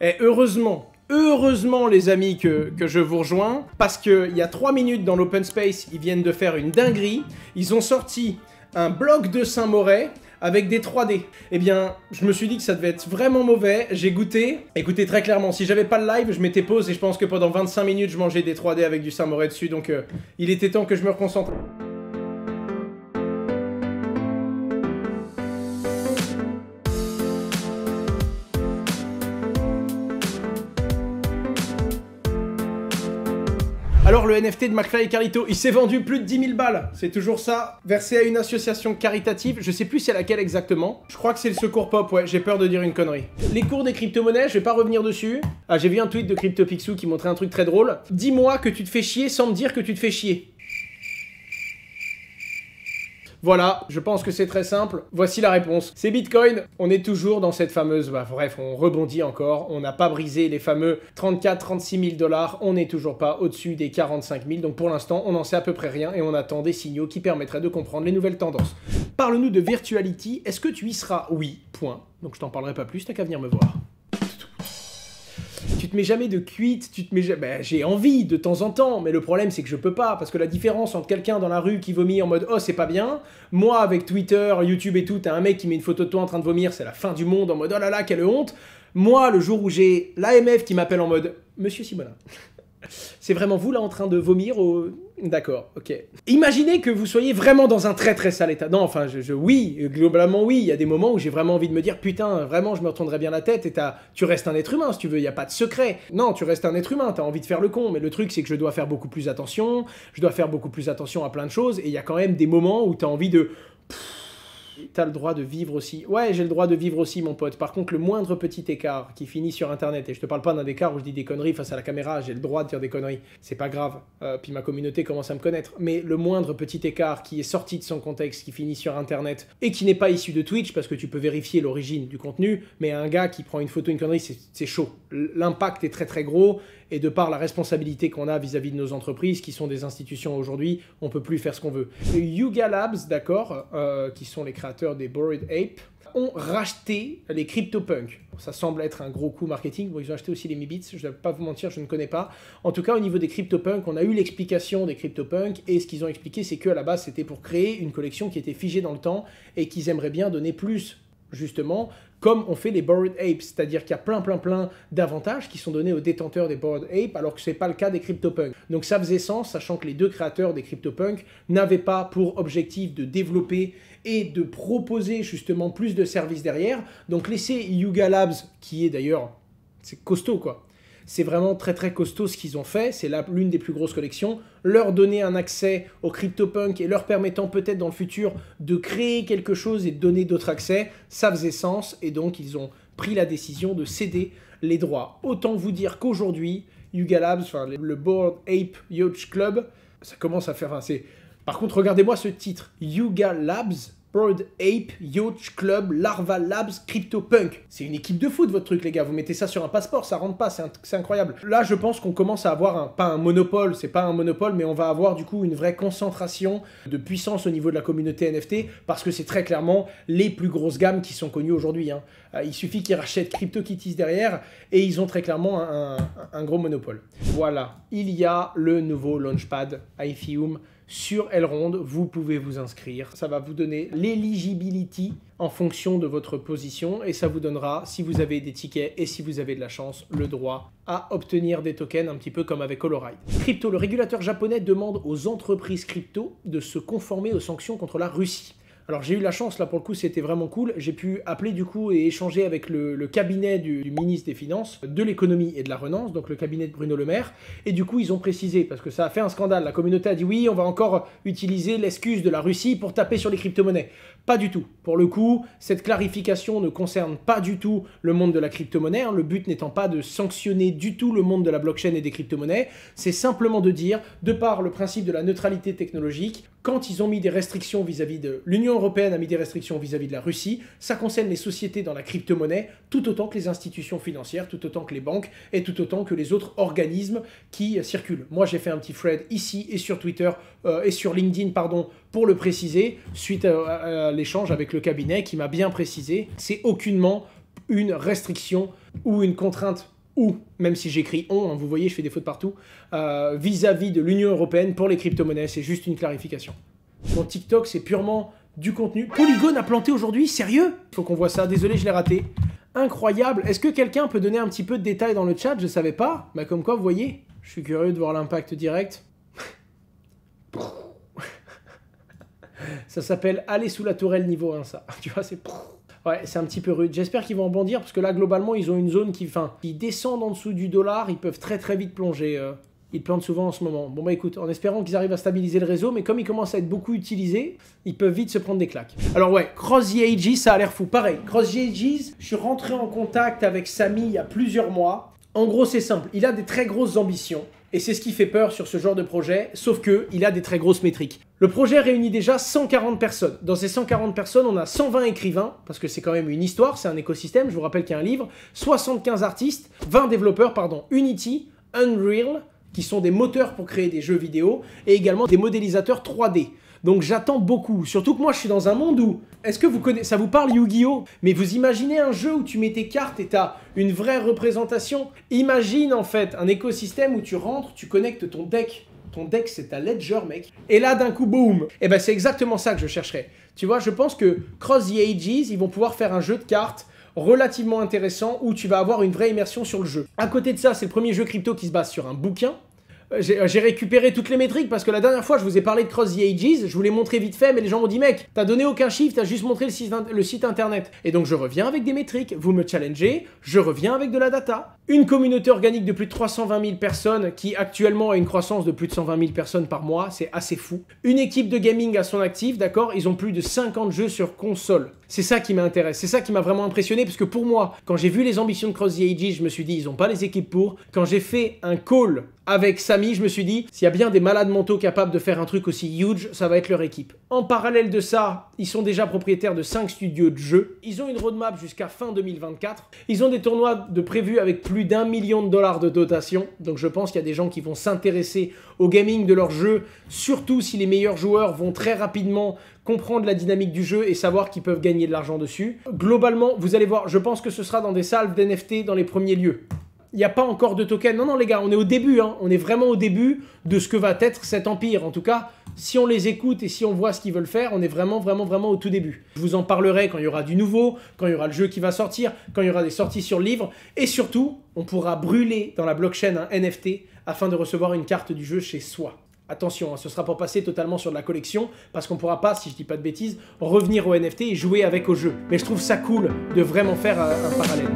Et heureusement, heureusement les amis que, que je vous rejoins, parce qu'il y a 3 minutes dans l'open space, ils viennent de faire une dinguerie. Ils ont sorti un bloc de Saint-Moret avec des 3D. Eh bien, je me suis dit que ça devait être vraiment mauvais, j'ai goûté. Écoutez, très clairement, si j'avais pas le live, je m'étais pause et je pense que pendant 25 minutes, je mangeais des 3D avec du Saint-Moret dessus, donc euh, il était temps que je me reconcentre. Alors le NFT de McFly et Carlito, il s'est vendu plus de 10 000 balles. C'est toujours ça, versé à une association caritative. Je sais plus c'est laquelle exactement. Je crois que c'est le Secours Pop, ouais, j'ai peur de dire une connerie. Les cours des crypto-monnaies, je vais pas revenir dessus. Ah, j'ai vu un tweet de CryptoPixou qui montrait un truc très drôle. Dis-moi que tu te fais chier sans me dire que tu te fais chier. Voilà, je pense que c'est très simple. Voici la réponse. C'est Bitcoin. On est toujours dans cette fameuse... Bah, bref, on rebondit encore. On n'a pas brisé les fameux 34-36 000 dollars. On n'est toujours pas au-dessus des 45 000. Donc pour l'instant, on n'en sait à peu près rien et on attend des signaux qui permettraient de comprendre les nouvelles tendances. Parle-nous de Virtuality. Est-ce que tu y seras? Oui, point. Donc je t'en parlerai pas plus, t'as qu'à venir me voir tu te mets jamais de cuite, tu te mets jamais... Ben, j'ai envie de temps en temps, mais le problème c'est que je peux pas, parce que la différence entre quelqu'un dans la rue qui vomit en mode « Oh, c'est pas bien », moi avec Twitter, YouTube et tout, t'as un mec qui met une photo de toi en train de vomir, c'est la fin du monde, en mode « Oh là là, quelle honte », moi, le jour où j'ai l'AMF qui m'appelle en mode « Monsieur Simonin », c'est vraiment vous là en train de vomir au... D'accord, ok. Imaginez que vous soyez vraiment dans un très très sale état. Non, enfin, je, oui, globalement oui, il y a des moments où j'ai vraiment envie de me dire putain, vraiment, je me retournerais bien la tête et tu restes un être humain si tu veux, il n'y a pas de secret. Non, tu restes un être humain, t'as envie de faire le con, mais le truc c'est que je dois faire beaucoup plus attention, je dois faire beaucoup plus attention à plein de choses et il y a quand même des moments où t'as envie de... T'as le droit de vivre aussi. Ouais, j'ai le droit de vivre aussi, mon pote. Par contre, le moindre petit écart qui finit sur Internet, et je te parle pas d'un écart où je dis des conneries face à la caméra, j'ai le droit de dire des conneries. C'est pas grave. Euh, puis ma communauté commence à me connaître. Mais le moindre petit écart qui est sorti de son contexte, qui finit sur Internet, et qui n'est pas issu de Twitch, parce que tu peux vérifier l'origine du contenu, mais un gars qui prend une photo, une connerie, c'est chaud. L'impact est très très gros, et de par la responsabilité qu'on a vis-à-vis de nos entreprises, qui sont des institutions aujourd'hui, on peut plus faire ce qu'on veut. Yuga Labs, d'accord, euh, qui sont les créateurs des Bored Ape, ont racheté les CryptoPunk. Ça semble être un gros coup marketing. Ils ont acheté aussi les Mibits, je ne vais pas vous mentir, je ne connais pas. En tout cas, au niveau des CryptoPunk, on a eu l'explication des CryptoPunk, et ce qu'ils ont expliqué, c'est qu'à la base, c'était pour créer une collection qui était figée dans le temps, et qu'ils aimeraient bien donner plus justement, comme on fait les Bored Apes, c'est-à-dire qu'il y a plein plein plein d'avantages qui sont donnés aux détenteurs des Bored Apes, alors que ce n'est pas le cas des CryptoPunk. Donc ça faisait sens, sachant que les deux créateurs des CryptoPunk n'avaient pas pour objectif de développer et de proposer justement plus de services derrière. Donc laisser Yuga Labs, qui est d'ailleurs, c'est costaud quoi, c'est vraiment très très costaud ce qu'ils ont fait, c'est l'une des plus grosses collections. Leur donner un accès au CryptoPunk et leur permettant peut-être dans le futur de créer quelque chose et de donner d'autres accès, ça faisait sens et donc ils ont pris la décision de céder les droits. Autant vous dire qu'aujourd'hui, Yuga Labs, enfin le Board Ape Yacht Club, ça commence à faire... Par contre, regardez-moi ce titre, Yuga Labs Bird Ape, Yacht Club, Larva Labs, CryptoPunk. C'est une équipe de foot votre truc les gars, vous mettez ça sur un passeport, ça rentre pas, c'est incroyable. Là je pense qu'on commence à avoir un, pas un monopole, c'est pas un monopole, mais on va avoir du coup une vraie concentration de puissance au niveau de la communauté NFT, parce que c'est très clairement les plus grosses gammes qui sont connues aujourd'hui. Hein. Euh, il suffit qu'ils rachètent CryptoKitties derrière, et ils ont très clairement un, gros monopole. Voilà, il y a le nouveau Launchpad Ethereum sur Elrond, vous pouvez vous inscrire. Ça va vous donner l'eligibility en fonction de votre position et ça vous donnera, si vous avez des tickets et si vous avez de la chance, le droit à obtenir des tokens un petit peu comme avec Holoride. Crypto, le régulateur japonais demande aux entreprises crypto de se conformer aux sanctions contre la Russie. Alors j'ai eu la chance, là pour le coup c'était vraiment cool, j'ai pu appeler du coup et échanger avec le, cabinet du, ministre des Finances, de l'économie et de la renance, donc le cabinet de Bruno Le Maire, et du coup ils ont précisé, parce que ça a fait un scandale, la communauté a dit oui, on va encore utiliser l'excuse de la Russie pour taper sur les crypto-monnaies. Pas du tout. Pour le coup, cette clarification ne concerne pas du tout le monde de la crypto-monnaie, hein. le but n'étant pas de sanctionner du tout le monde de la blockchain et des crypto-monnaies, c'est simplement de dire, de par le principe de la neutralité technologique, quand ils ont mis des restrictions vis-à-vis de l'Union européenne a mis des restrictions vis-à-vis de la Russie, ça concerne les sociétés dans la crypto-monnaie tout autant que les institutions financières, tout autant que les banques et tout autant que les autres organismes qui circulent. Moi, j'ai fait un petit thread ici et sur Twitter euh, et sur LinkedIn, pardon, pour le préciser, suite à l'échange avec le cabinet qui m'a bien précisé, c'est aucunement une restriction ou une contrainte ou, même si j'écris on, hein, vous voyez, je fais des fautes partout, euh, vis-à-vis de l'Union Européenne pour les crypto-monnaies. C'est juste une clarification. Mon TikTok, c'est purement du contenu. Polygon a planté aujourd'hui, sérieux? Faut qu'on voit ça, désolé, je l'ai raté. Incroyable. Est-ce que quelqu'un peut donner un petit peu de détails dans le chat? Je savais pas. Bah comme quoi, vous voyez, je suis curieux de voir l'impact direct. ça s'appelle aller sous la tourelle niveau 1, ça. Tu vois, c'est... Ouais, c'est un petit peu rude. J'espère qu'ils vont rebondir parce que là, globalement, ils ont une zone qui, enfin, qui descend en dessous du dollar. Ils peuvent très très vite plonger. Euh. Ils plantent souvent en ce moment. Bon bah écoute, en espérant qu'ils arrivent à stabiliser le réseau, mais comme ils commencent à être beaucoup utilisés, ils peuvent vite se prendre des claques. Alors ouais, Cross the Ages, ça a l'air fou. Pareil, Cross the Ages, je suis rentré en contact avec Samy il y a plusieurs mois. En gros, c'est simple, il a des très grosses ambitions. Et c'est ce qui fait peur sur ce genre de projet, sauf que il a des très grosses métriques. Le projet réunit déjà 140 personnes. Dans ces 140 personnes, on a 120 écrivains, parce que c'est quand même une histoire, c'est un écosystème, je vous rappelle qu'il y a un livre, 75 artistes, 20 développeurs, pardon, Unity, Unreal, qui sont des moteurs pour créer des jeux vidéo, et également des modélisateurs 3D. Donc j'attends beaucoup. Surtout que moi je suis dans un monde où. Est-ce que vous connaissez. Ça vous parle Yu-Gi-Oh? Mais vous imaginez un jeu où tu mets tes cartes et t'as une vraie représentation? Imagine en fait un écosystème où tu rentres, tu connectes ton deck. Ton deck c'est ta ledger mec. Et là d'un coup boum Et eh ben c'est exactement ça que je chercherais. Tu vois, je pense que Cross the Ages, ils vont pouvoir faire un jeu de cartes relativement intéressant où tu vas avoir une vraie immersion sur le jeu. À côté de ça, c'est le premier jeu crypto qui se base sur un bouquin euh, j'ai récupéré toutes les métriques parce que la dernière fois je vous ai parlé de Cross the Ages, je vous l'ai montré vite fait, mais les gens m'ont dit mec, t'as donné aucun chiffre, t'as juste montré le site internet. Et donc je reviens avec des métriques, vous me challengez, je reviens avec de la data. Une communauté organique de plus de 320 000 personnes qui actuellement a une croissance de plus de 120 000 personnes par mois, c'est assez fou. Une équipe de gaming à son actif, d'accord, ils ont plus de 50 jeux sur console. C'est ça qui m'intéresse, c'est ça qui m'a vraiment impressionné parce que pour moi, quand j'ai vu les ambitions de Cross the Ages, je me suis dit ils ont pas les équipes pour. Quand j'ai fait un call avec Samy, je me suis dit, s'il y a bien des malades mentaux capables de faire un truc aussi huge, ça va être leur équipe. En parallèle de ça, ils sont déjà propriétaires de 5 studios de jeux. Ils ont une roadmap jusqu'à fin 2024. Ils ont des tournois de prévus avec plus d'un million de dollars de dotation. Donc je pense qu'il y a des gens qui vont s'intéresser au gaming de leur jeu, surtout si les meilleurs joueurs vont très rapidement comprendre la dynamique du jeu et savoir qu'ils peuvent gagner de l'argent dessus. Globalement, vous allez voir, je pense que ce sera dans des salves d'NFT dans les premiers lieux il n'y a pas encore de token. Non, non, les gars, on est au début. Hein. On est vraiment au début de ce que va être cet empire. En tout cas, si on les écoute et si on voit ce qu'ils veulent faire, on est vraiment, vraiment, vraiment au tout début. Je vous en parlerai quand il y aura du nouveau, quand il y aura le jeu qui va sortir, quand il y aura des sorties sur le livre. Et surtout, on pourra brûler dans la blockchain un NFT afin de recevoir une carte du jeu chez soi. Attention, hein, ce sera pour passer totalement sur de la collection, parce qu'on pourra pas, si je dis pas de bêtises, revenir au NFT et jouer avec au jeu. Mais je trouve ça cool de vraiment faire un parallèle.